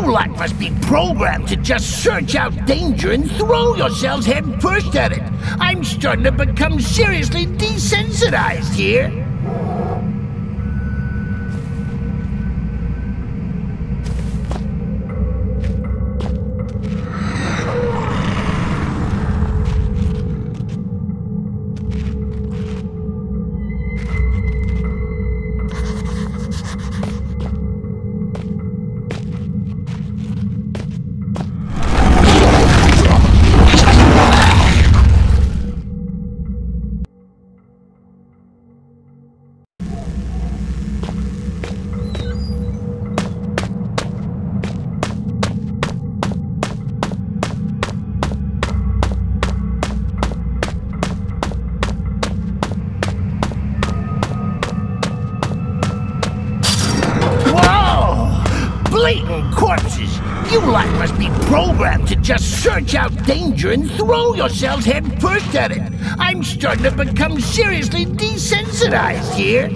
You lot must be programmed to just search out danger and throw yourselves head first at it. I'm starting to become seriously desensitized here. Corpses. You lot must be programmed to just search out danger and throw yourselves head first at it. I'm starting to become seriously desensitized here.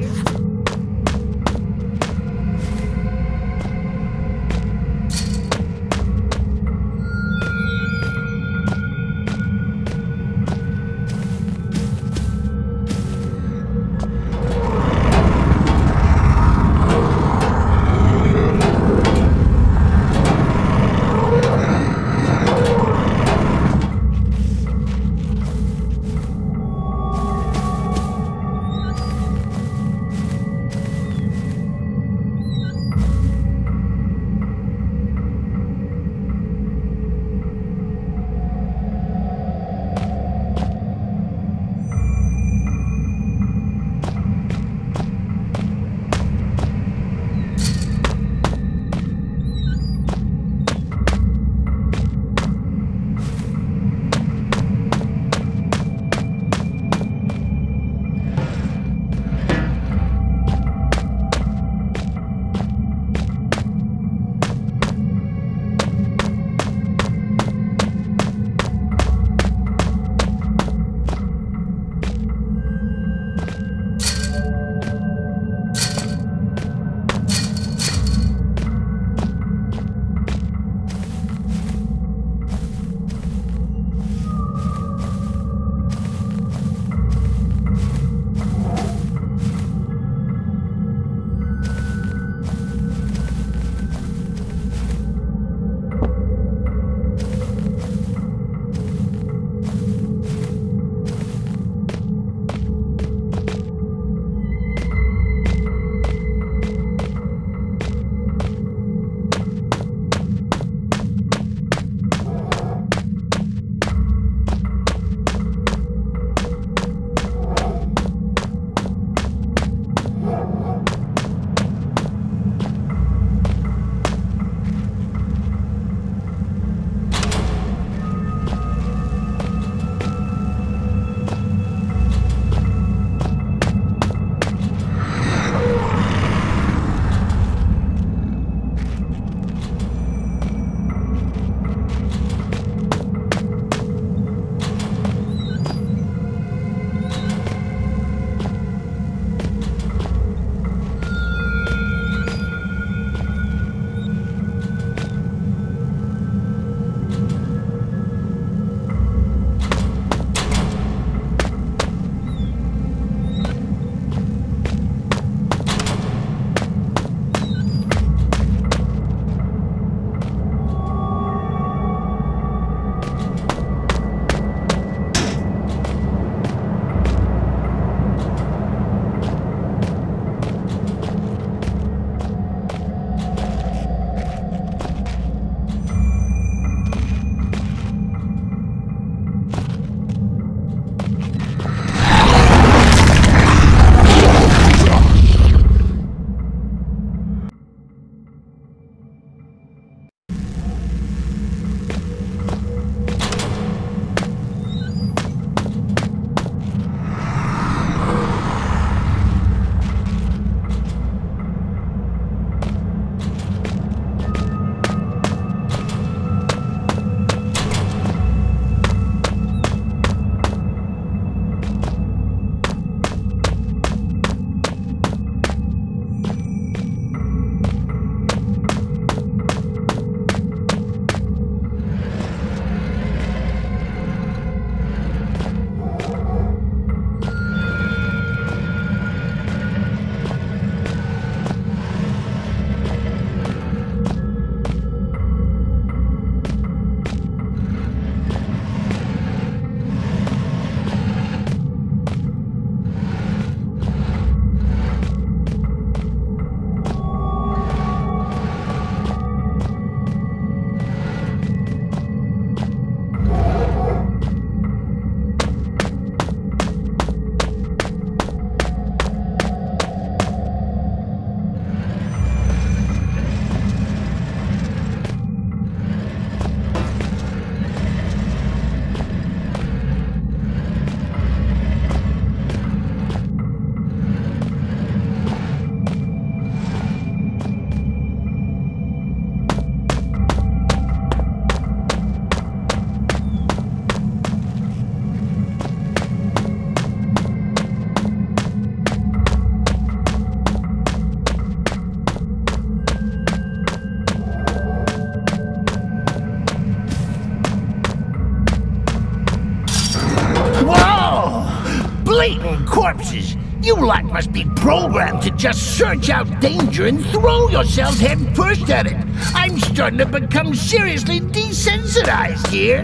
Corpses. You lot must be programmed to just search out danger and throw yourselves headfirst at it. I'm starting to become seriously desensitized here.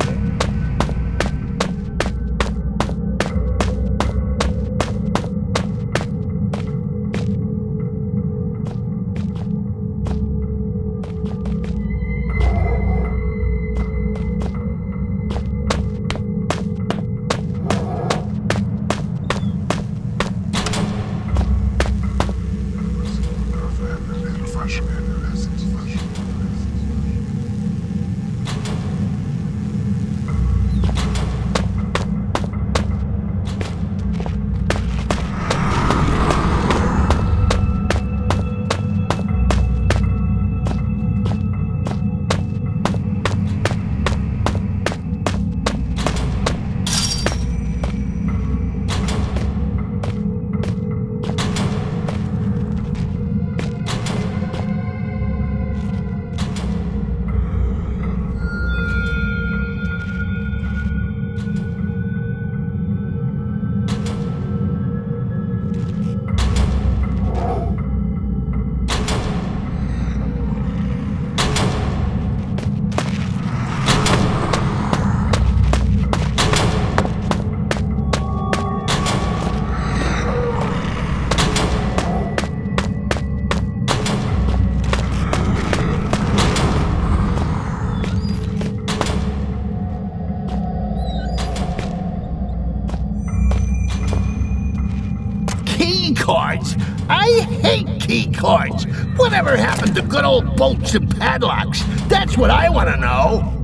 Bolts and padlocks? That's what I want to know.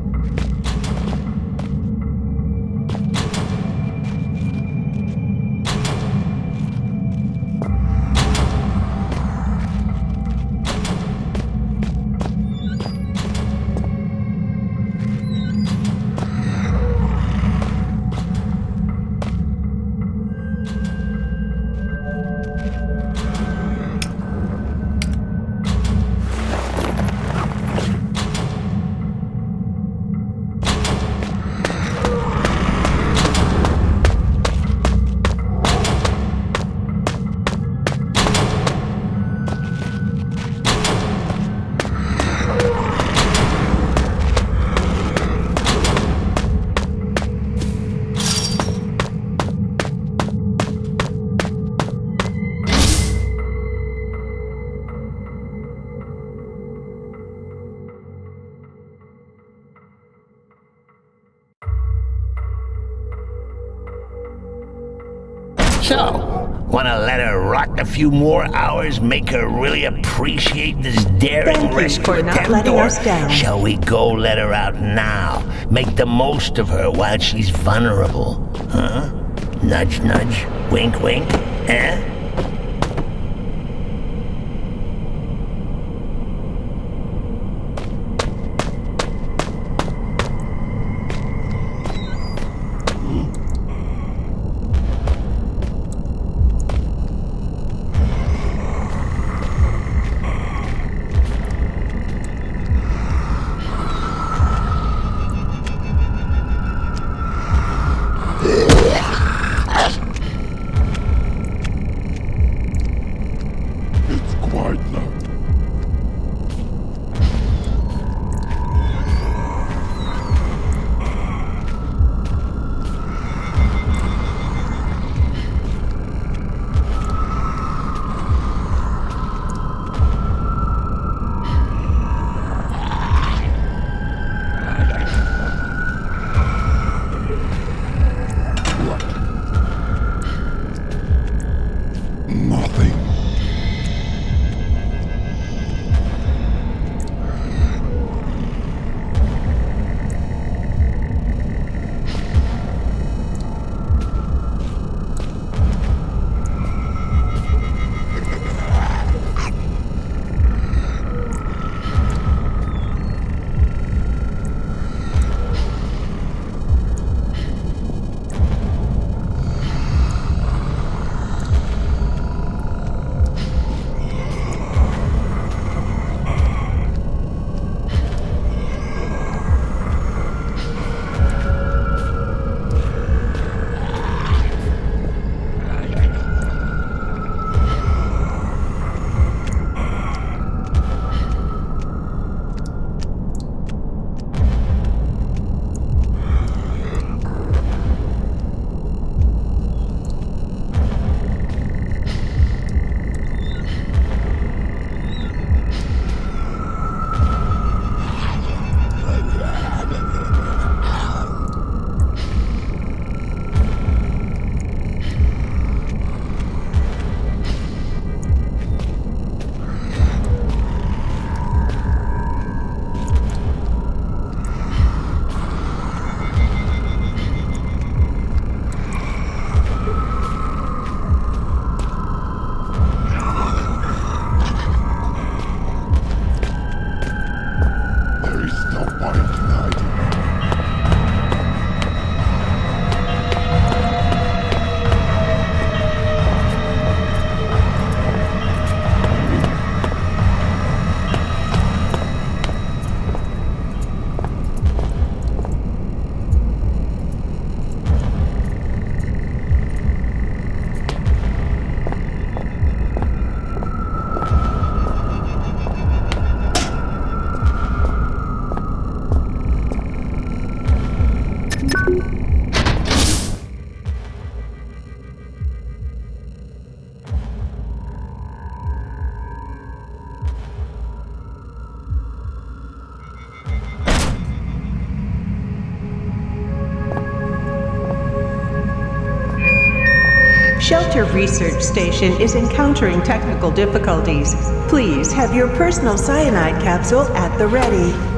Few more hours, make her really appreciate this daring Thank you for not letting or us down. shall we go let her out now? Make the most of her while she's vulnerable, huh? Nudge, nudge, wink, wink, eh? Research Station is encountering technical difficulties. Please have your personal cyanide capsule at the ready.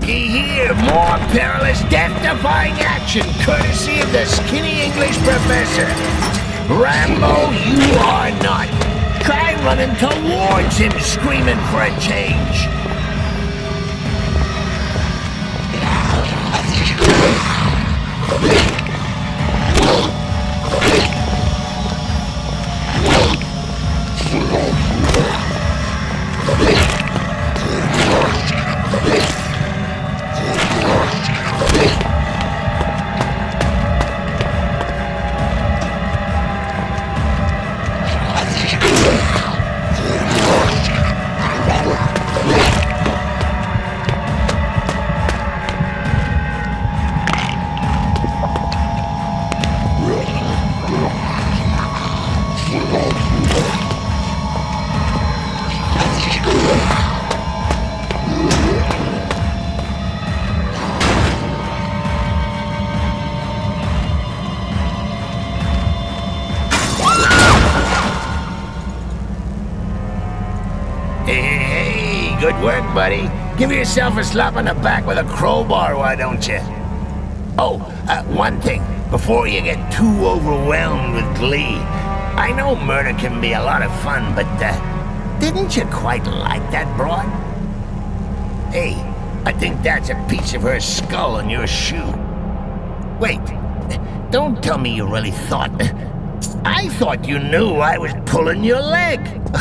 Looky here. More perilous, death-defying action, courtesy of the skinny English professor. Rambo, you are not. Try running towards him, screaming for a change. Give yourself a slap on the back with a crowbar, why don't you? Oh, uh, one thing. before you get too overwhelmed with glee. I know murder can be a lot of fun, but uh, didn't you quite like that broad? Hey, I think that's a piece of her skull on your shoe. Wait, don't tell me you really thought... I thought you knew I was pulling your leg.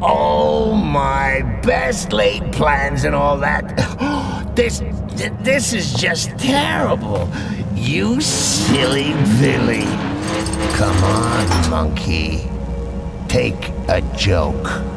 oh, my best laid plans and all that. This, this is just terrible. You silly Billy. Come on, monkey. Take a joke.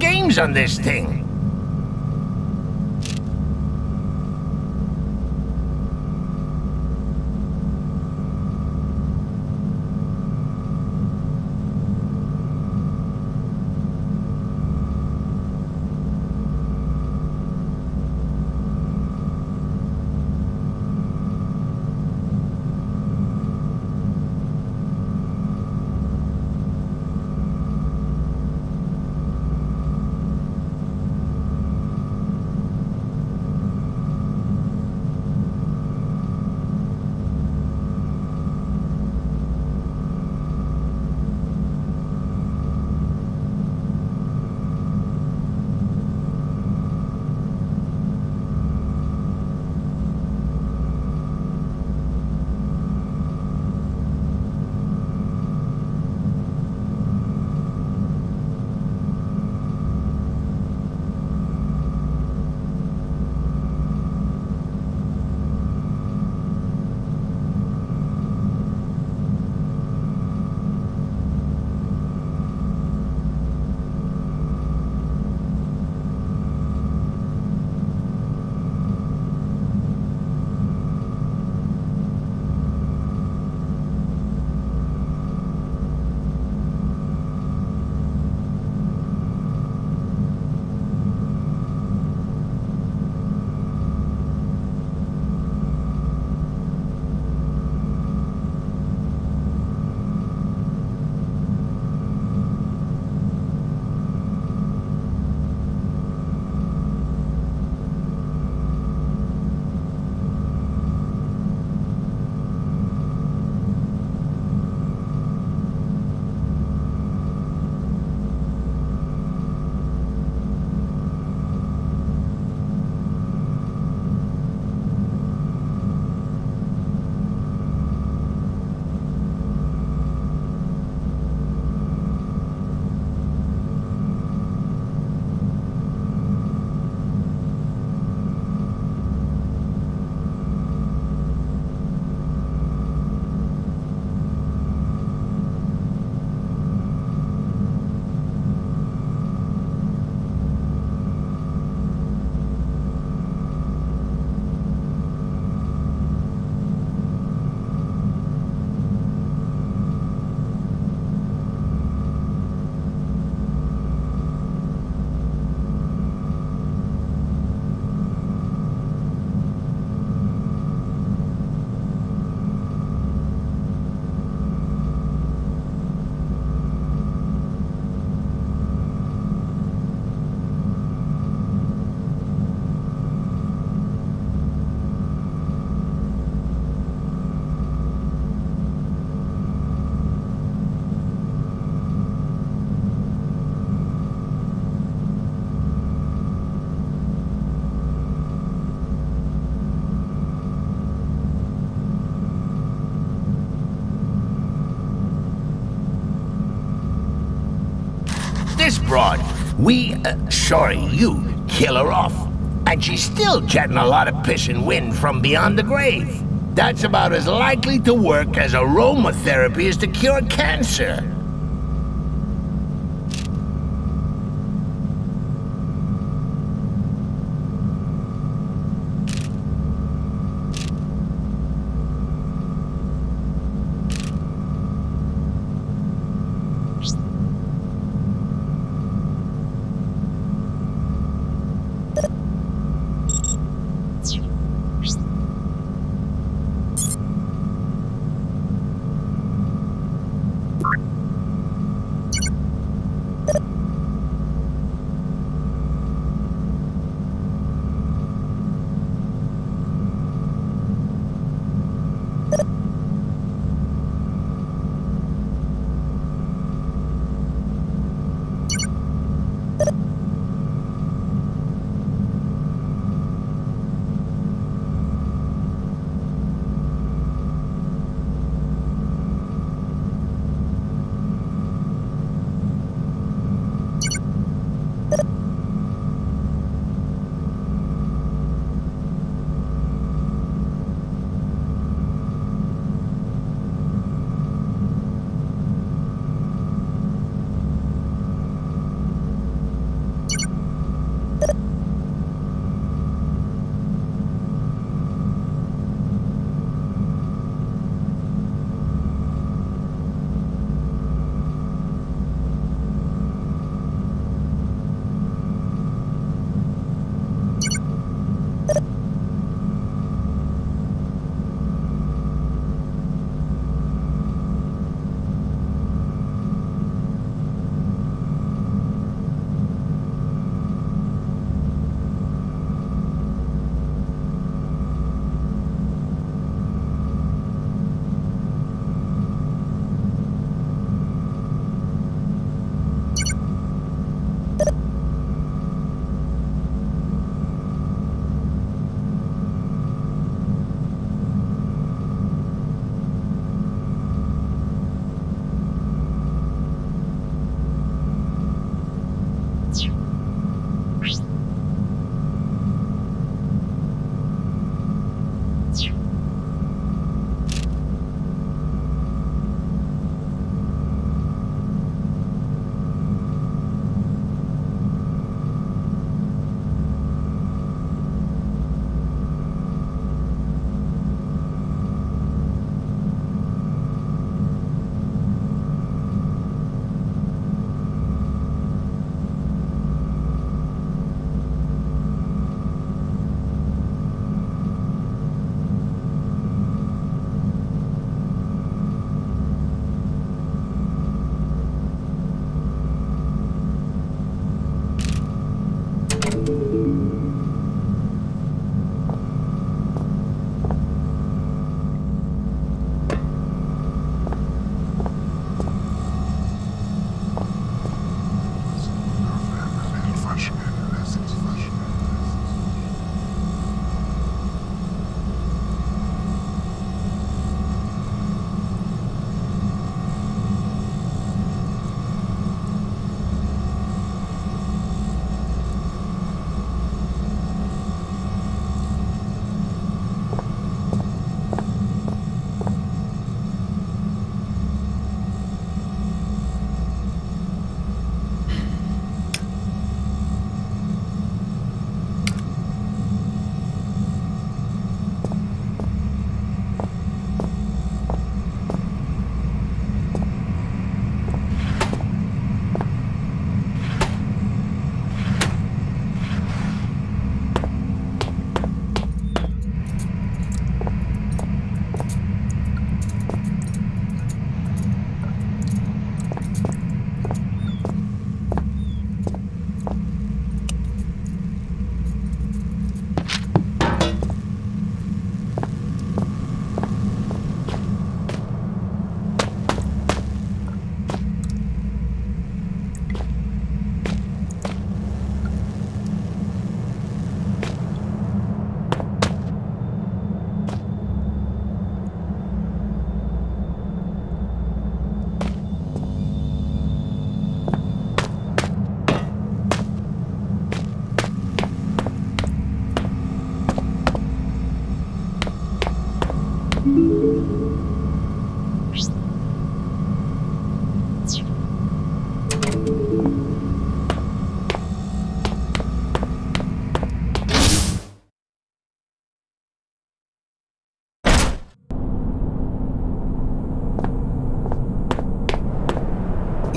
Games on this thing? Broad. We, uh, sorry, you, kill her off. And she's still getting a lot of piss and wind from beyond the grave. That's about as likely to work as aromatherapy is to cure cancer.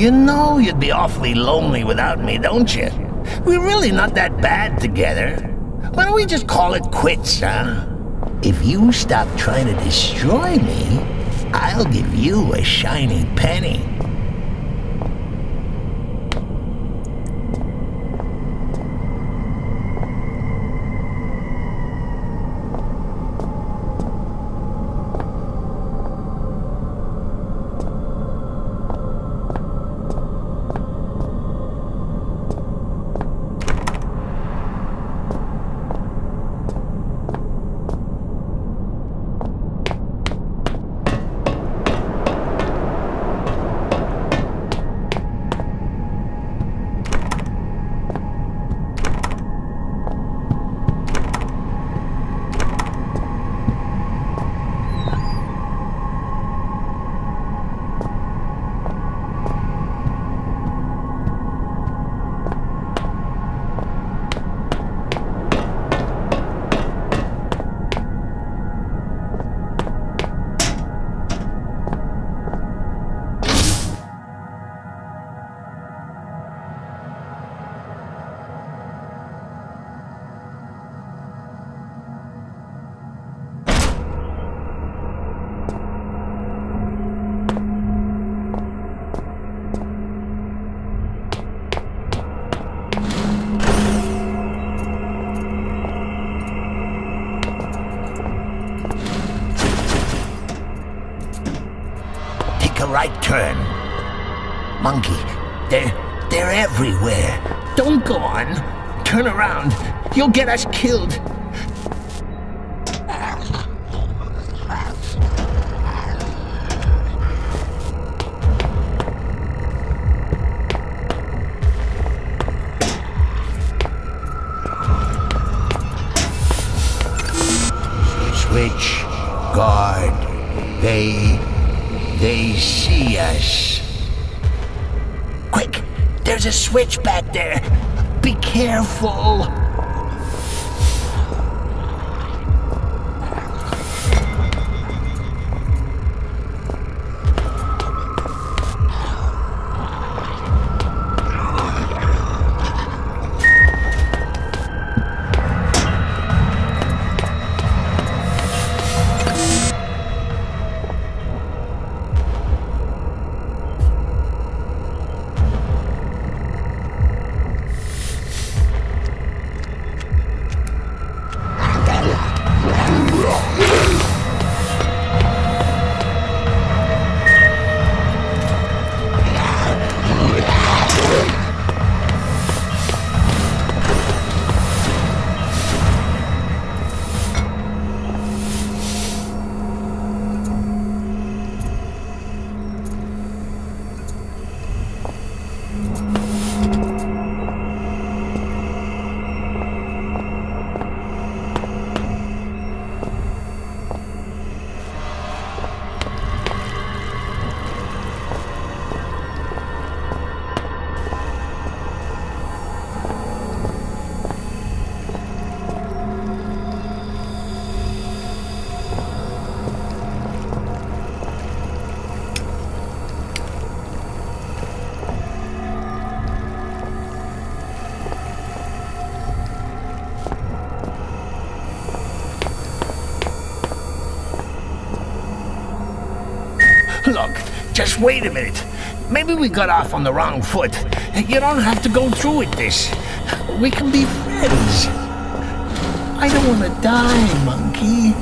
You know you'd be awfully lonely without me, don't you? We're really not that bad together. Why don't we just call it quits, huh? If you stop trying to destroy me, I'll give you a shiny penny. You'll get us killed. Just wait a minute. Maybe we got off on the wrong foot. You don't have to go through with this. We can be friends. I don't want to die, monkey.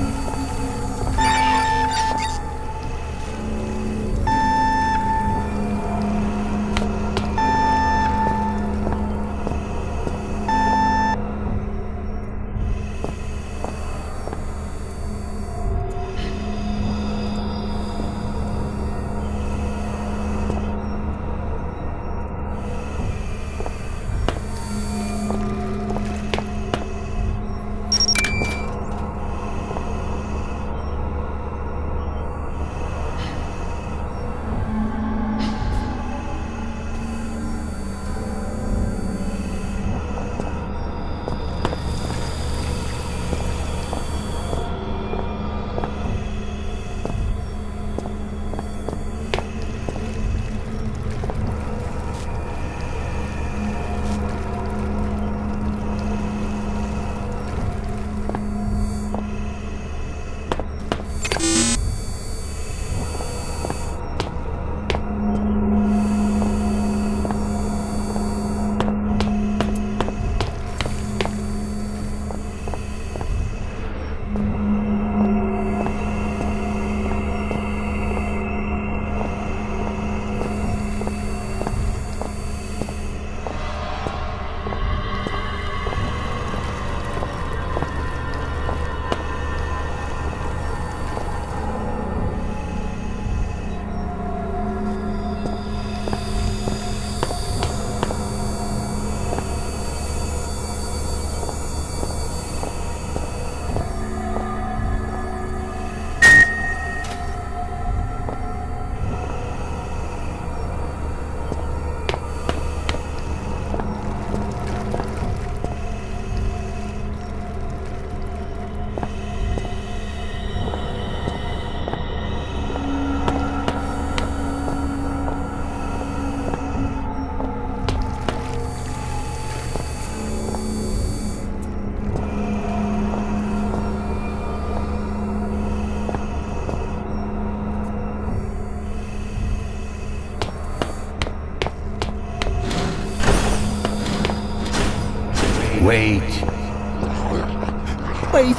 Wait,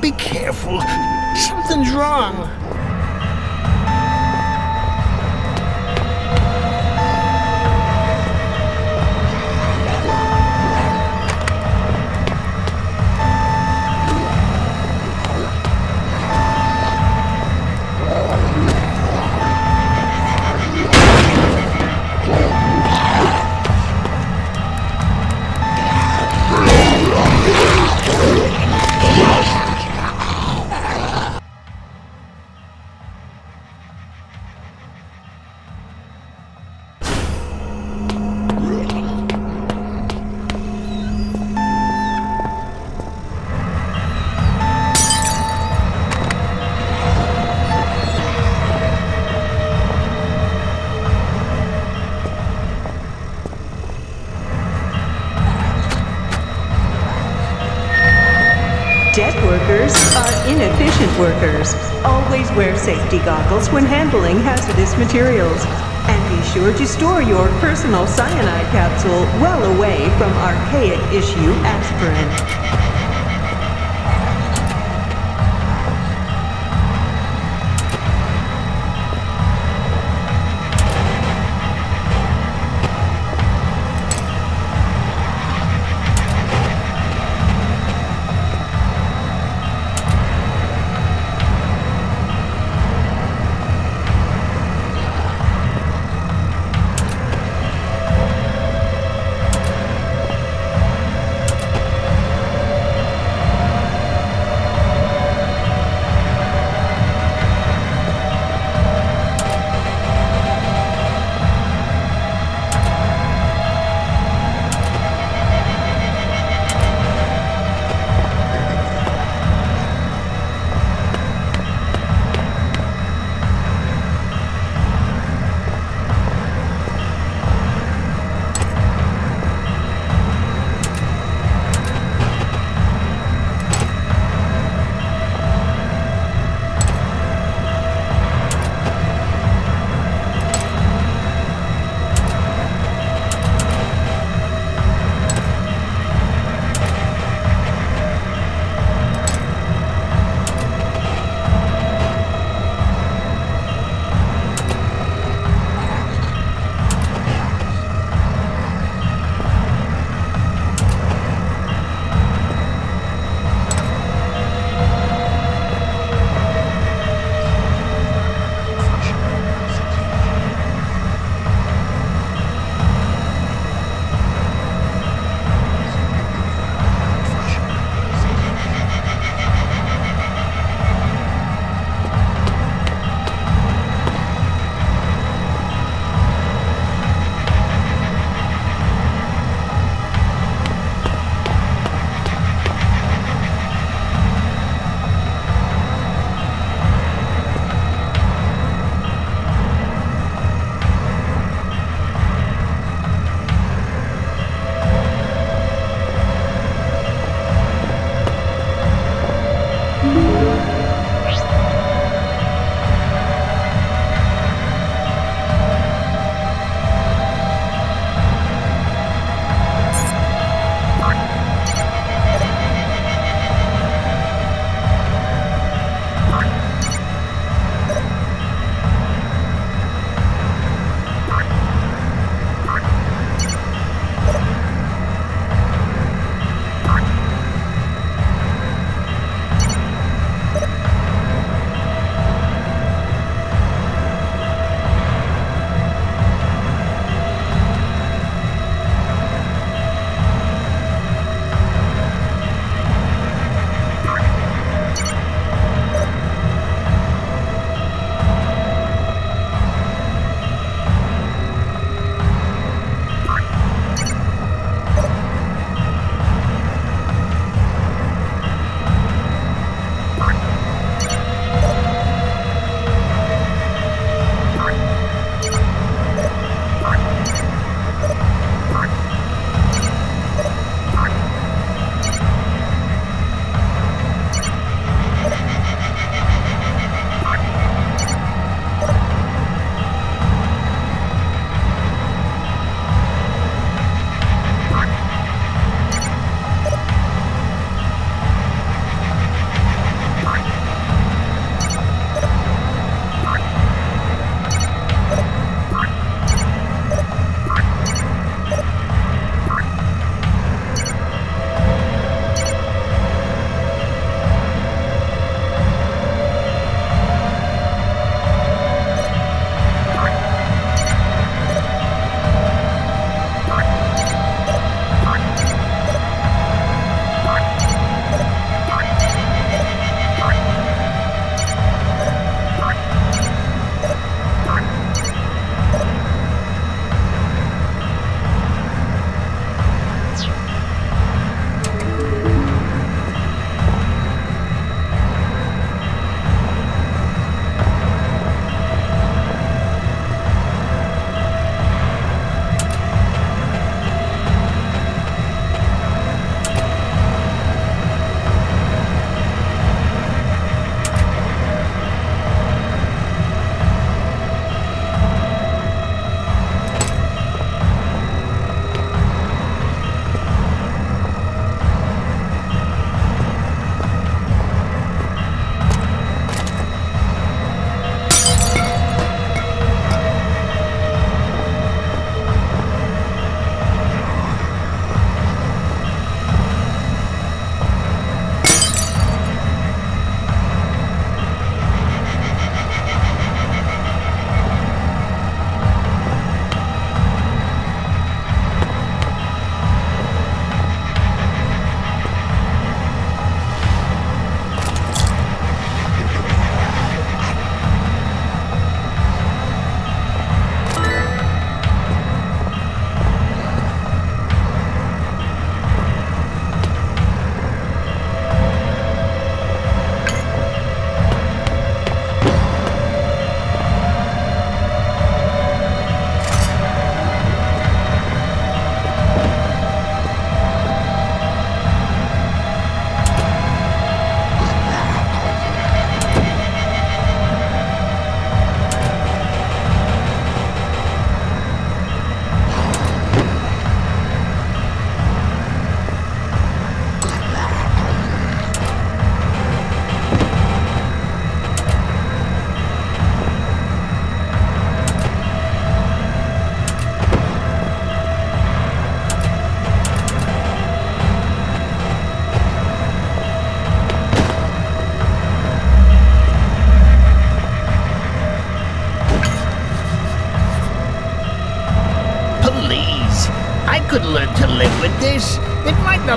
be careful. Something's wrong. Workers. Always wear safety goggles when handling hazardous materials. And be sure to store your personal cyanide capsule well away from archaic issue aspirin.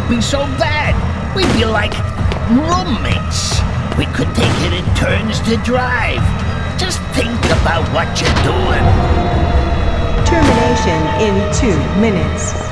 Be so bad. We'd be like roommates. We could take it in turns to drive. Just think about what you're doing. Termination in two minutes.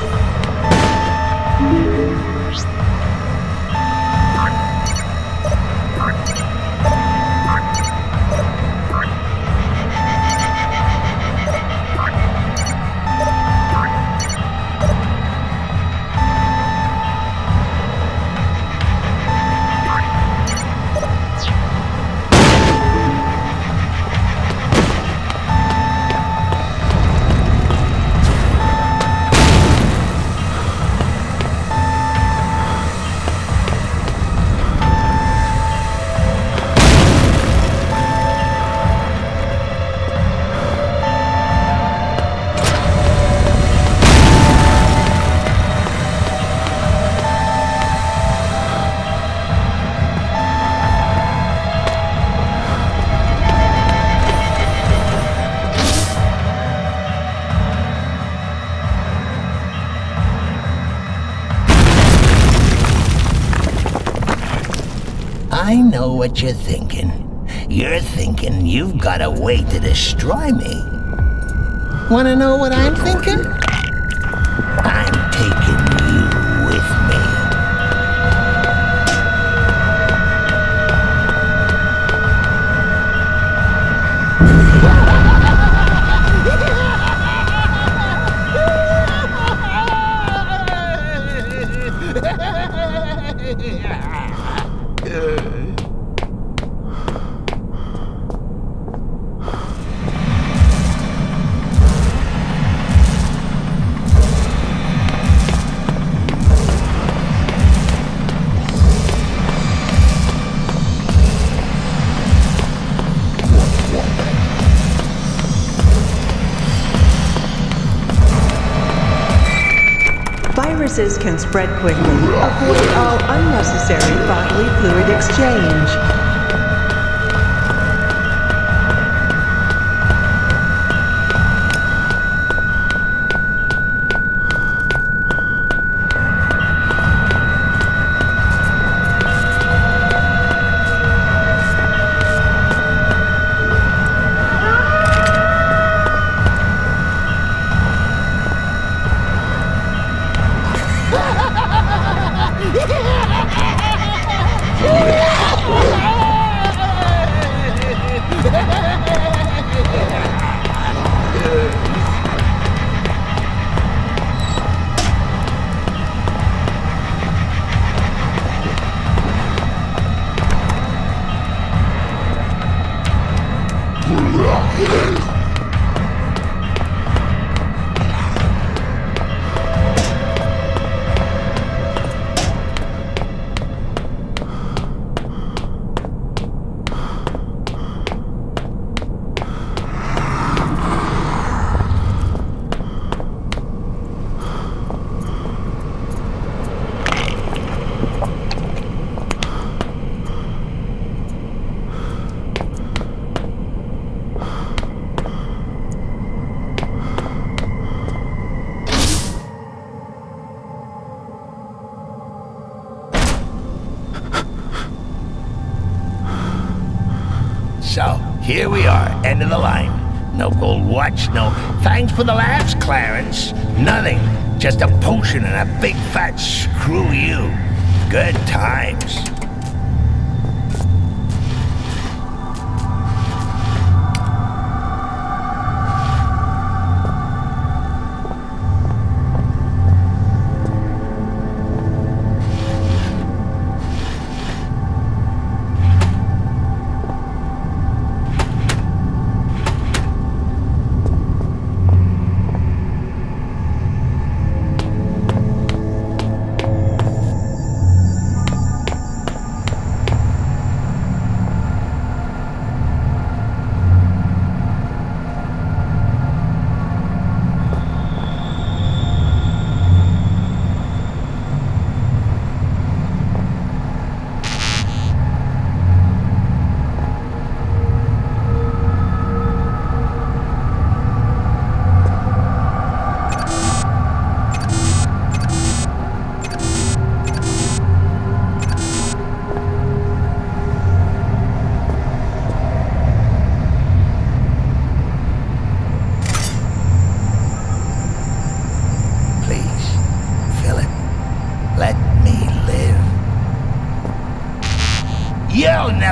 I know what you're thinking. You're thinking you've got a way to destroy me. Wanna know what I'm thinking? Spread quickly.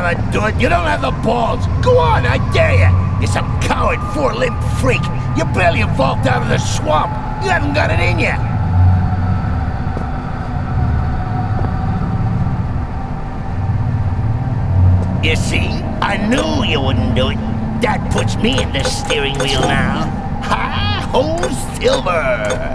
Never do it. You don't have the balls. Go on, I dare you. You're some coward, four-limbed freak. You barely evolved out of the swamp. You haven't got it in you. You see, I knew you wouldn't do it. That puts me in the steering wheel now. Ha! Ho, Silver!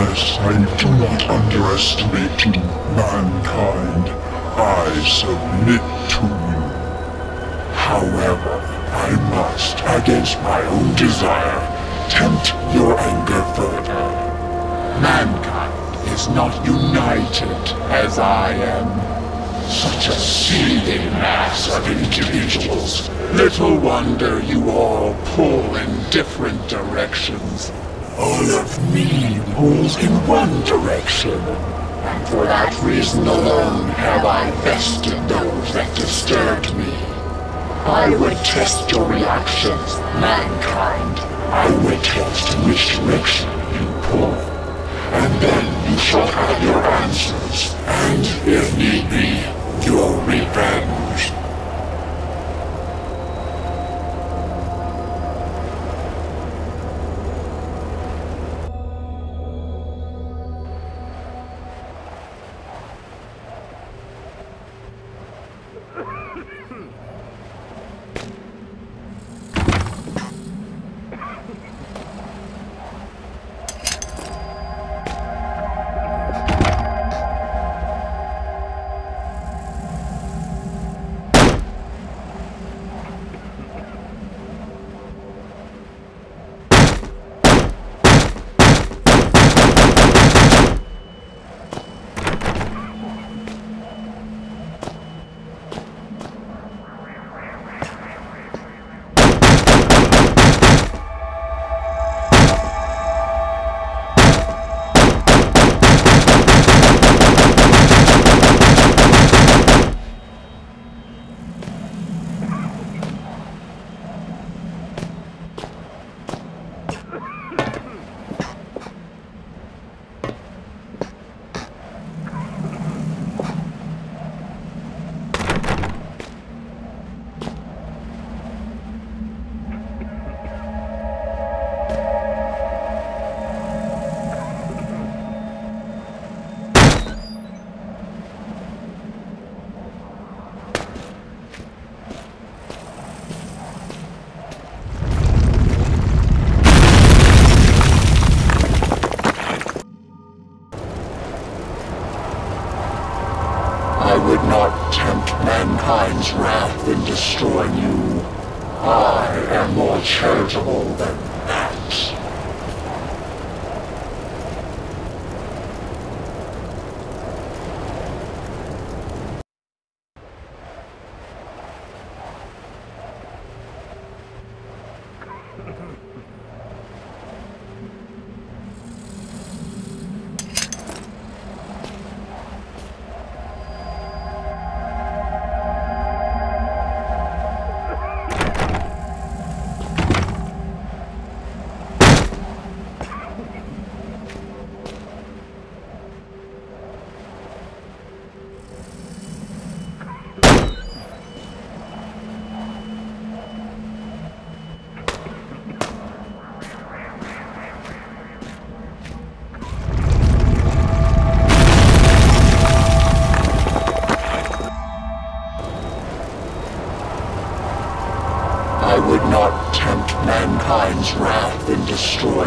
Nonetheless, I do not underestimate you, mankind. I submit to you. However, I must, against my own desire, tempt your anger further. Mankind is not united as I am. Such a seething mass of individuals. Little wonder you all pull in different directions. All of me pulls in one direction. And for that reason alone have I bested those that disturbed me. I would test your reactions, mankind. I would test which direction you pull. And then you shall have your answers. And, if need be, your revenge. Mankind's wrath in destroying you. I am more charitable than wrath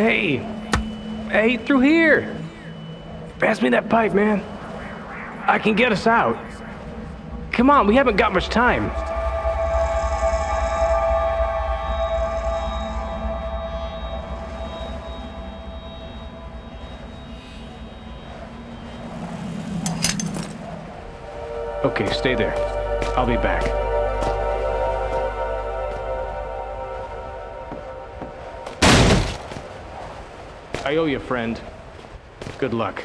Hey! Hey, through here! Pass me that pipe, man. I can get us out. Come on, we haven't got much time. Okay, stay there. I'll be back. I owe you, friend. Good luck.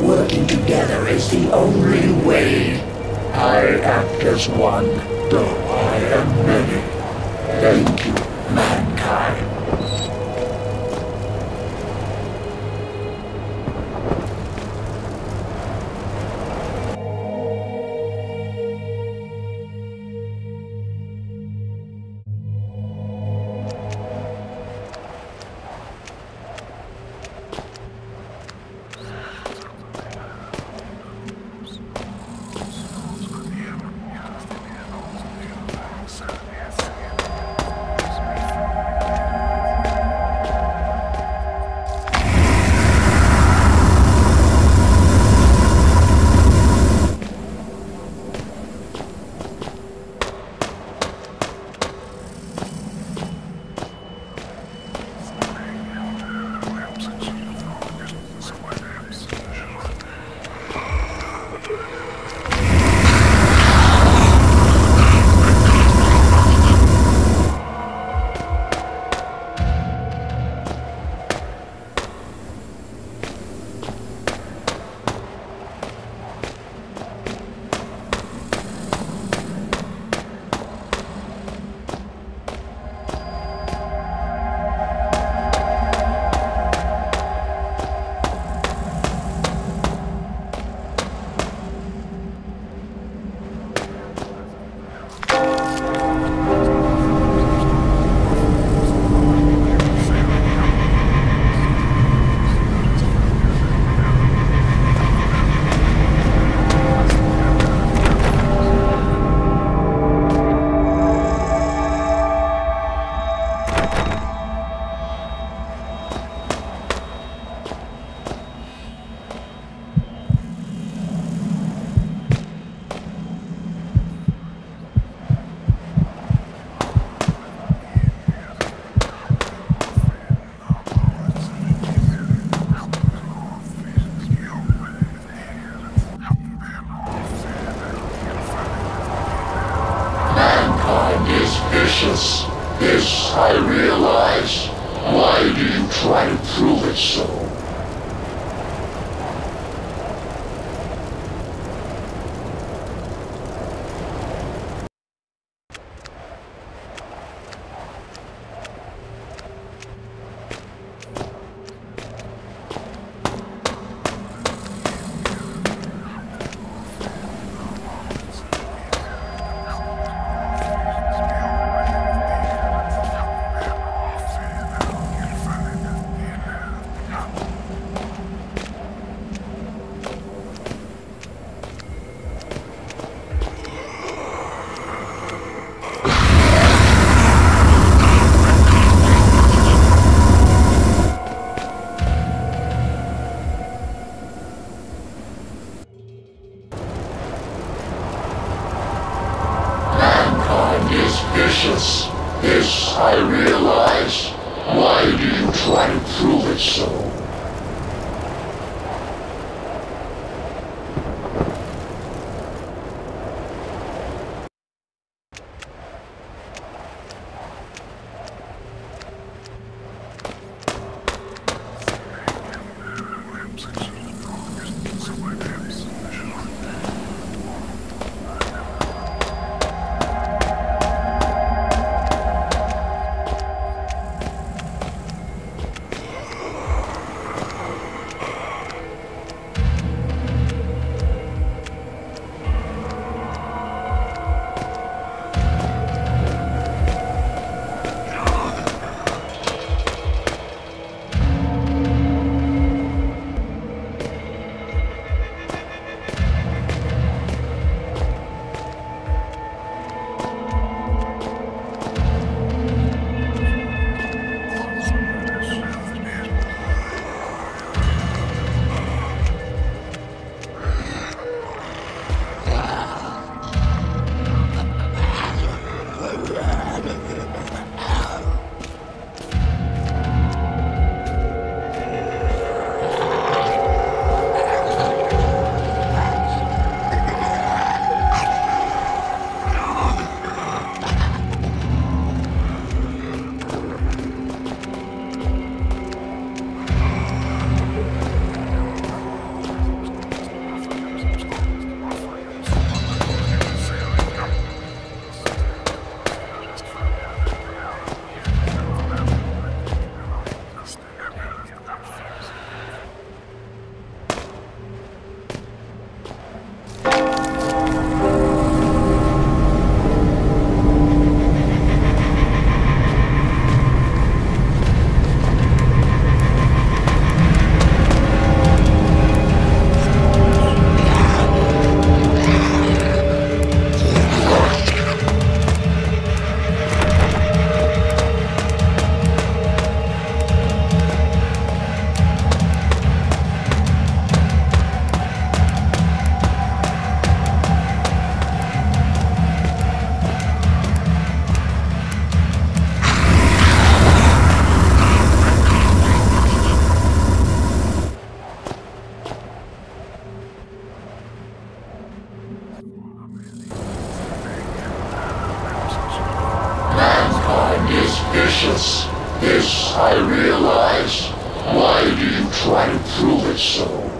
Working together is the only way. I act as one, though I am many. Thank you, vicious. This I realize. Why do you try to prove it so?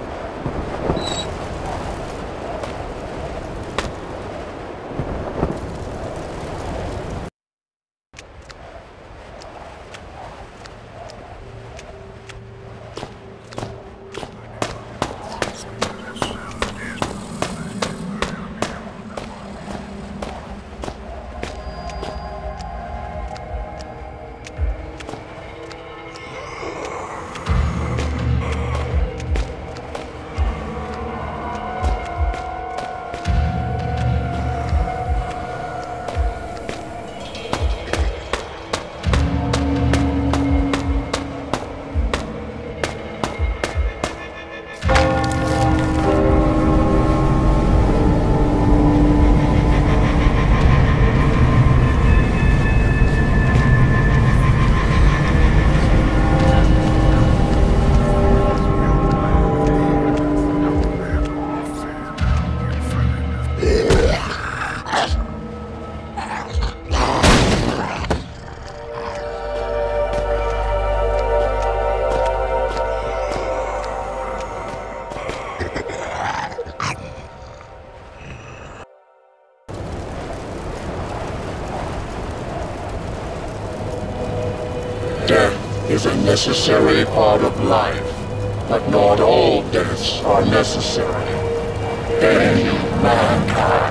Necessary part of life, but not all deaths are necessary. Damn you, mankind.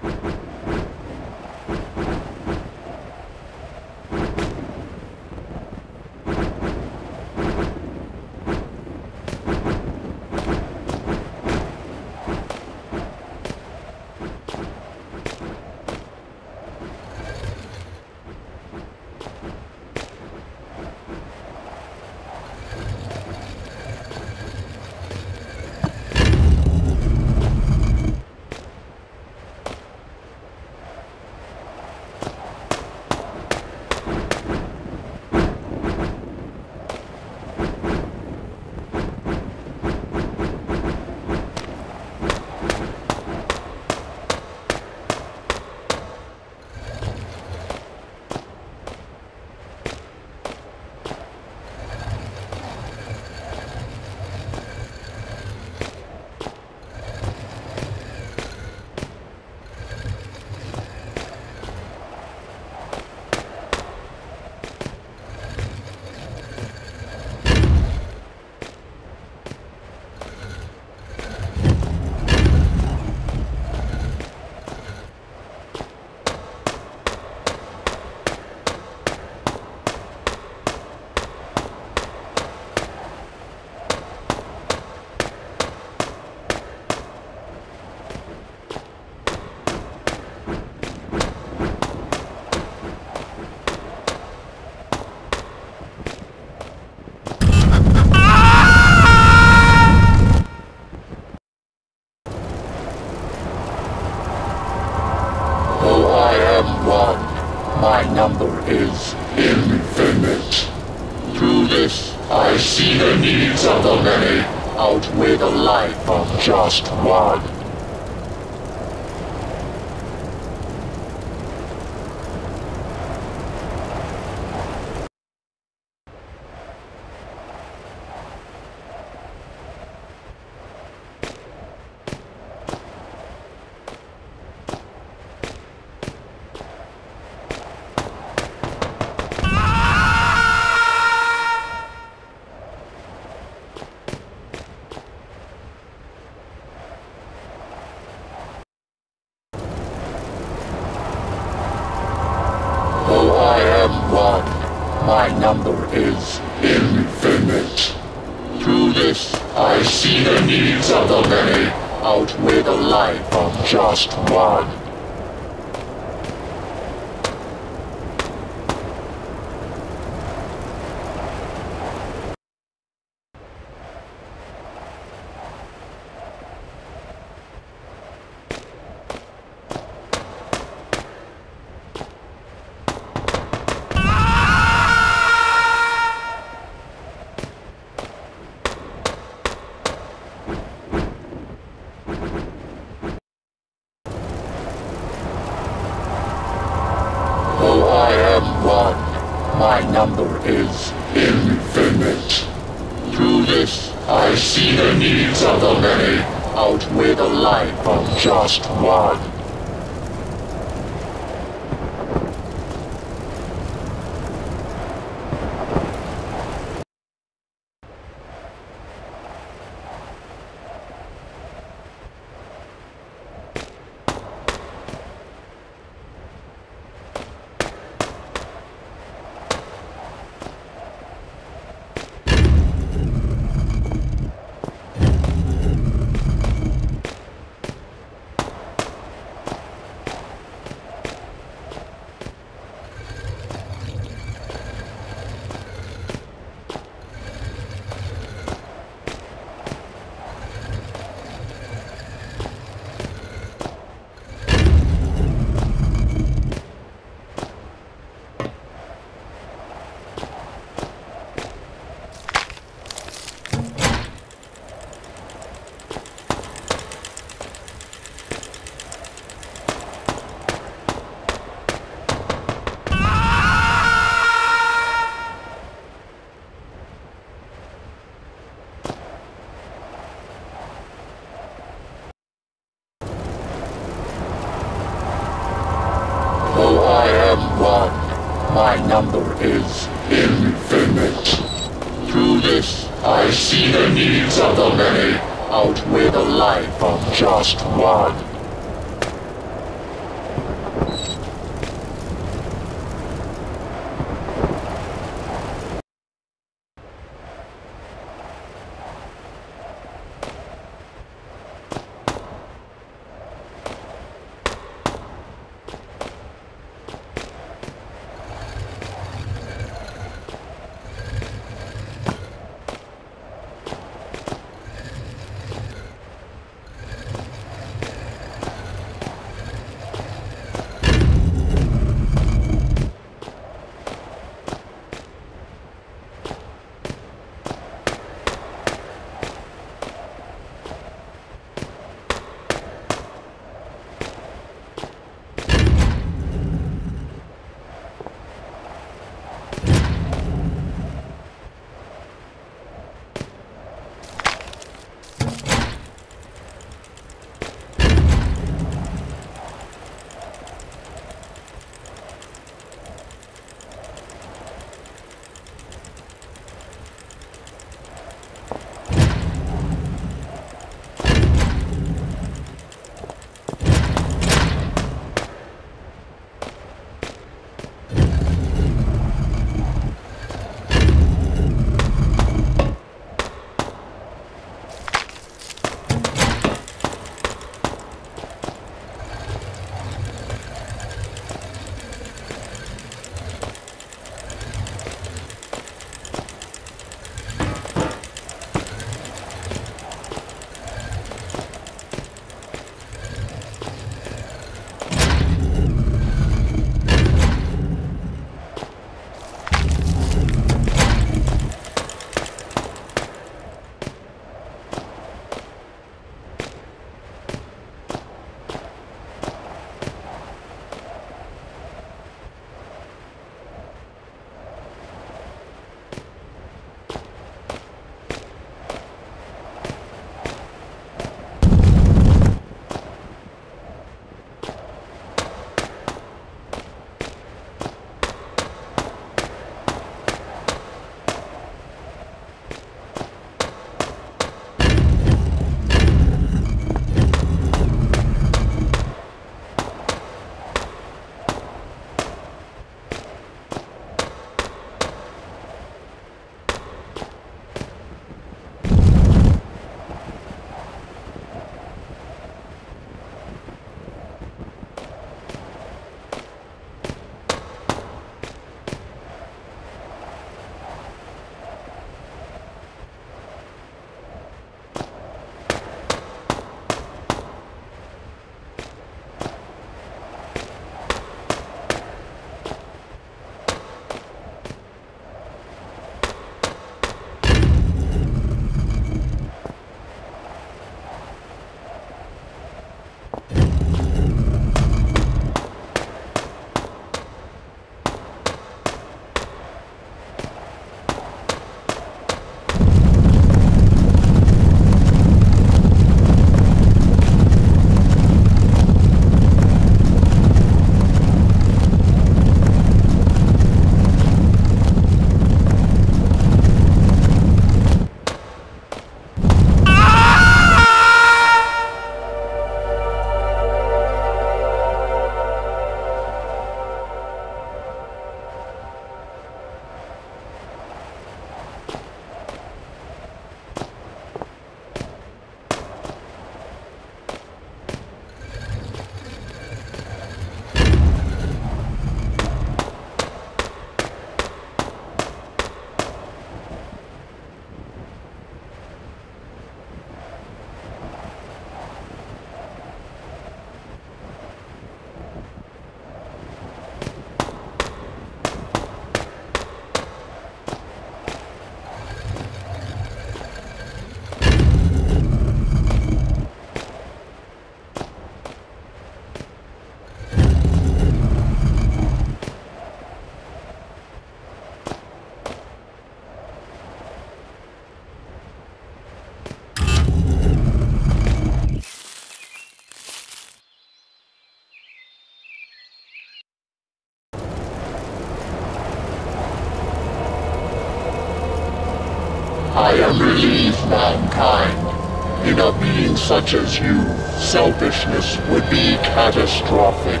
Such as you, selfishness would be catastrophic.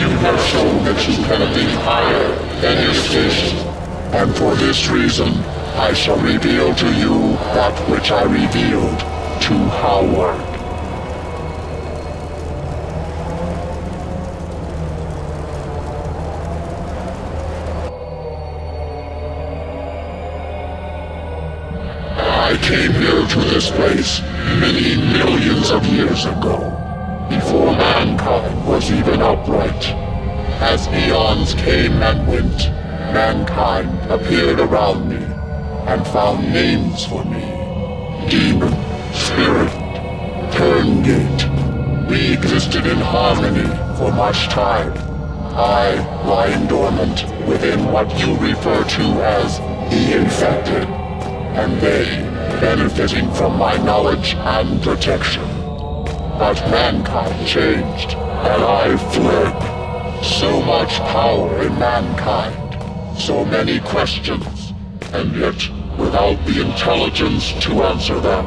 You have shown that you can be higher than your station. And for this reason, I shall reveal to you that which I revealed to Howard. Came here to this place many millions of years ago, before mankind was even upright. As eons came and went, mankind appeared around me and found names for me. Demon, Spirit, Tuurngait. We existed in harmony for much time. I lying dormant within what you refer to as the infected, and they benefiting from my knowledge and protection. But mankind changed, and I fled. So much power in mankind, so many questions, and yet without the intelligence to answer them.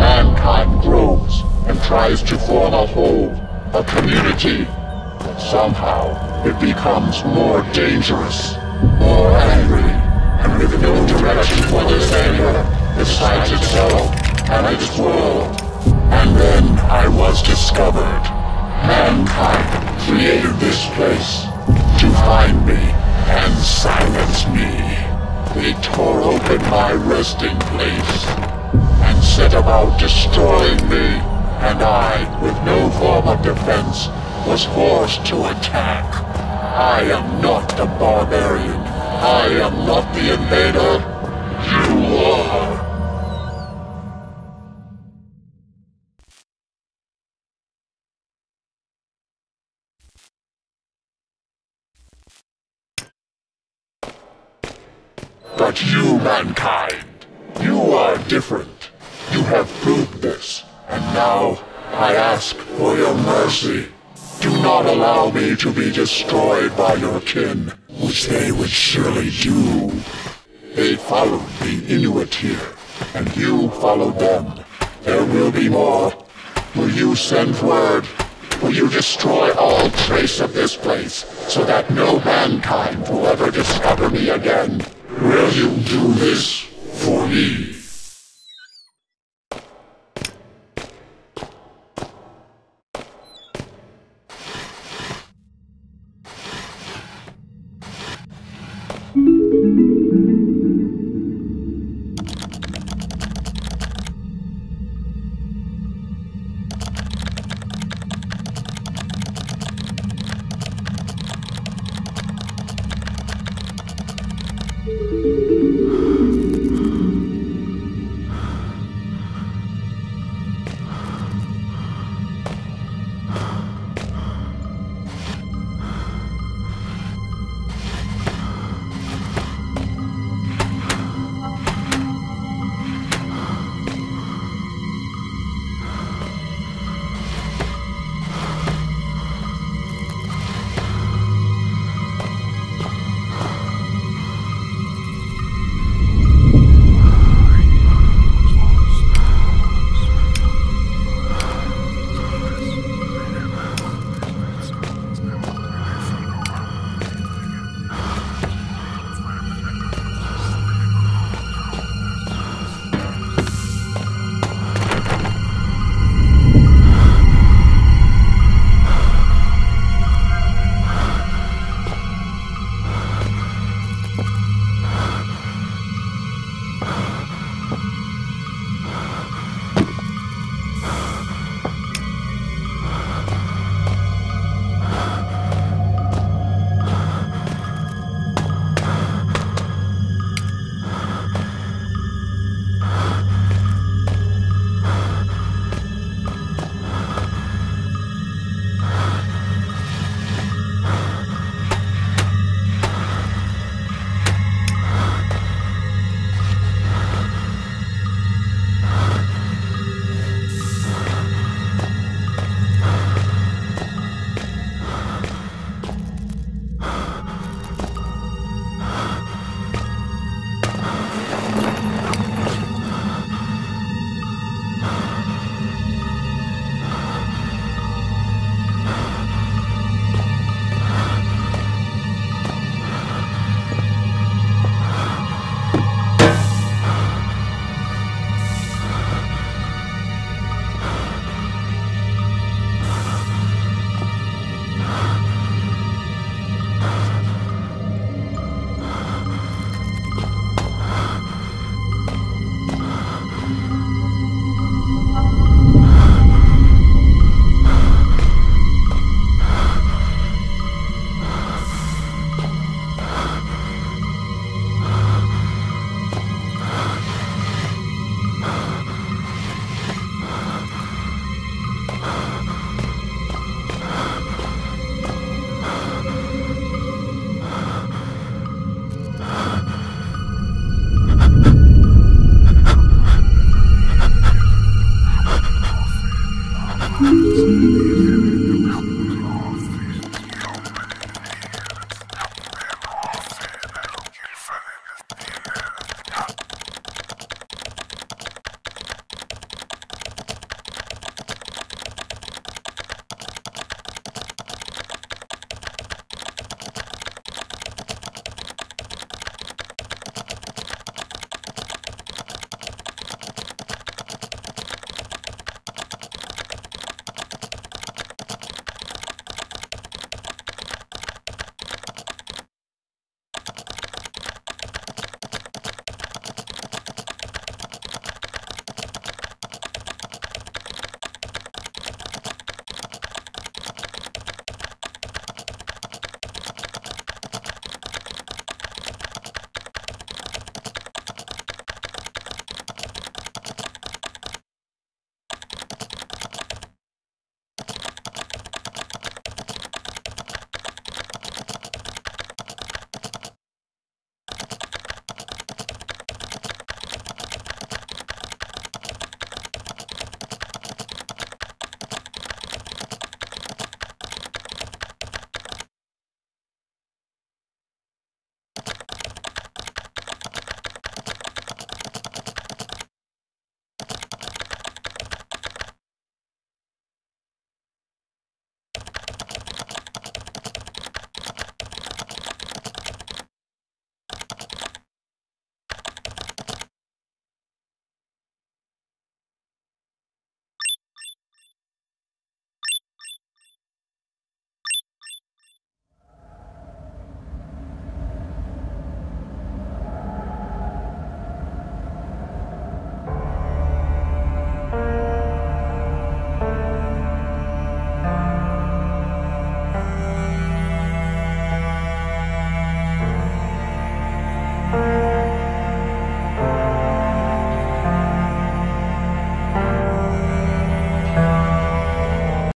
Mankind grows and tries to form a whole, a community. Somehow it becomes more dangerous, more direction for this anger besides itself and its world. And then I was discovered. Mankind created this place to find me and silence me. They tore open my resting place and set about destroying me, and I, with no form of defense, was forced to attack. I am not the barbarian. I am not the invader. Mankind, you are different. You have proved this, and now I ask for your mercy. Do not allow me to be destroyed by your kin, which they would surely do. They followed the Inuit here, and you followed them. There will be more. Will you send word? Will you destroy all trace of this place, so that no mankind will ever discover me again? Will you do this for me?